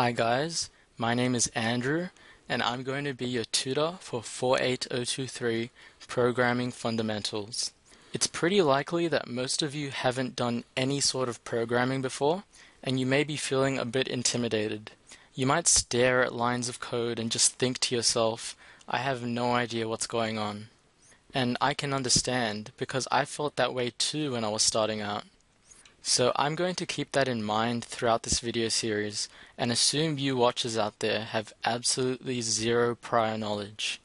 Hi guys, my name is Andrew and I'm going to be your tutor for 48023 Programming Fundamentals. It's pretty likely that most of you haven't done any sort of programming before and you may be feeling a bit intimidated. You might stare at lines of code and just think to yourself, I have no idea what's going on. And I can understand because I felt that way too when I was starting out. So I'm going to keep that in mind throughout this video series and assume you watchers out there have absolutely zero prior knowledge.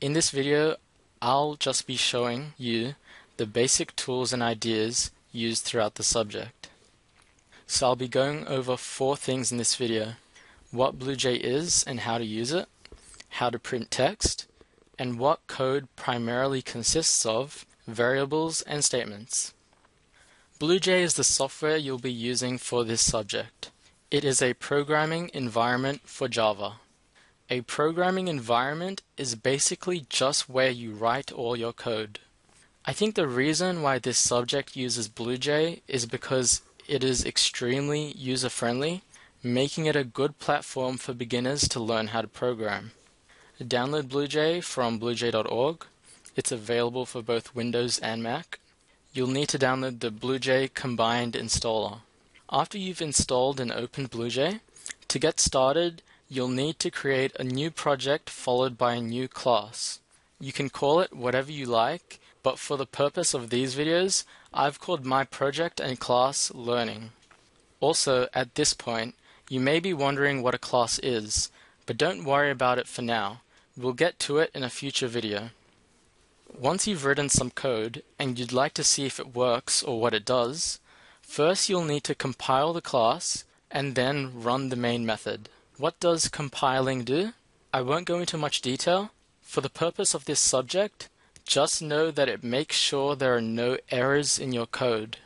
In this video, I'll just be showing you the basic tools and ideas used throughout the subject. So I'll be going over four things in this video. What BlueJ is and how to use it, how to print text, and what code primarily consists of variables and statements. BlueJ is the software you'll be using for this subject. It is a programming environment for Java. A programming environment is basically just where you write all your code. I think the reason why this subject uses BlueJ is because it is extremely user-friendly, making it a good platform for beginners to learn how to program. Download BlueJ from bluej.org. It's available for both Windows and Mac you'll need to download the BlueJ Combined installer. After you've installed and opened BlueJ, to get started, you'll need to create a new project followed by a new class. You can call it whatever you like, but for the purpose of these videos, I've called my project and class Learning. Also, at this point, you may be wondering what a class is, but don't worry about it for now. We'll get to it in a future video. Once you've written some code and you'd like to see if it works or what it does, first you'll need to compile the class and then run the main method. What does compiling do? I won't go into much detail. For the purpose of this subject, just know that it makes sure there are no errors in your code.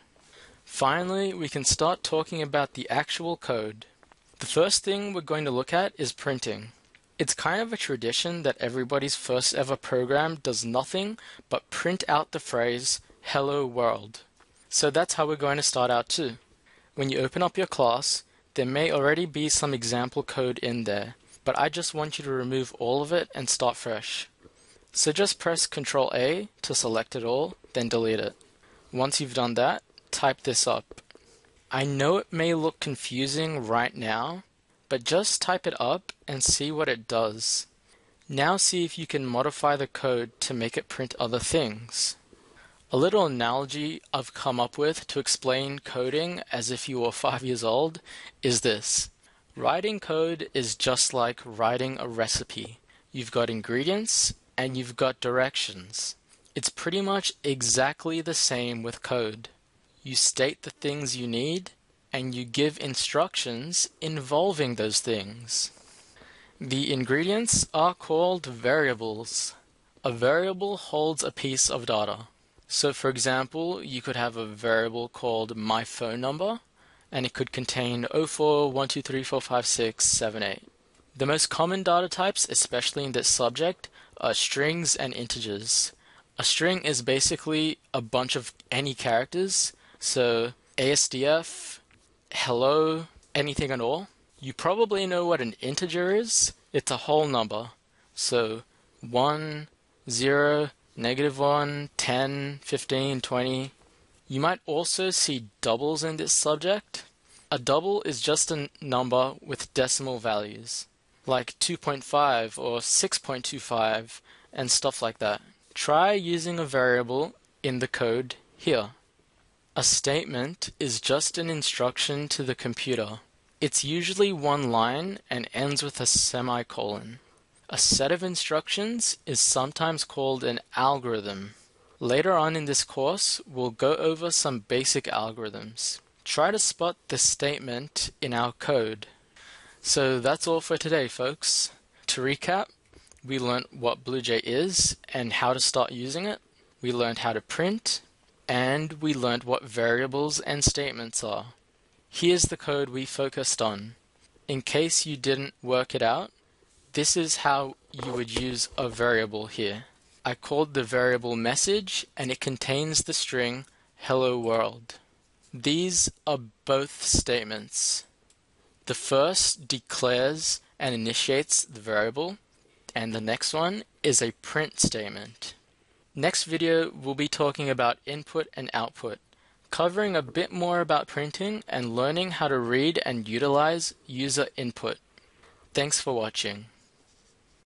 Finally, we can start talking about the actual code. The first thing we're going to look at is printing. It's kind of a tradition that everybody's first ever program does nothing but print out the phrase, hello world. So that's how we're going to start out too. When you open up your class, there may already be some example code in there, but I just want you to remove all of it and start fresh. So just press Ctrl A to select it all, then delete it. Once you've done that, type this up. I know it may look confusing right now, but just type it up and see what it does. Now see if you can modify the code to make it print other things. A little analogy I've come up with to explain coding as if you were five years old is this. Writing code is just like writing a recipe. You've got ingredients and you've got directions. It's pretty much exactly the same with code. You state the things you need and you give instructions involving those things. The ingredients are called variables. A variable holds a piece of data. So for example, you could have a variable called my phone number and it could contain 0412345678. The most common data types, especially in this subject, are strings and integers. A string is basically a bunch of any characters, so ASDF, hello, anything at all, you probably know what an integer is. It's a whole number. So 1, 0, negative 1, 10, 15, 20. You might also see doubles in this subject. A double is just a number with decimal values, like 2.5 or 6.25 and stuff like that. Try using a variable in the code here. A statement is just an instruction to the computer. It's usually one line and ends with a semicolon. A set of instructions is sometimes called an algorithm. Later on in this course, we'll go over some basic algorithms. Try to spot the statement in our code. So that's all for today, folks. To recap, we learned what BlueJ is and how to start using it. We learned how to print, and we learned what variables and statements are. Here's the code we focused on. In case you didn't work it out, this is how you would use a variable here. I called the variable message and it contains the string hello world. These are both statements. The first declares and initiates the variable, and the next one is a print statement. Next video we'll be talking about input and output, covering a bit more about printing and learning how to read and utilize user input. Thanks for watching.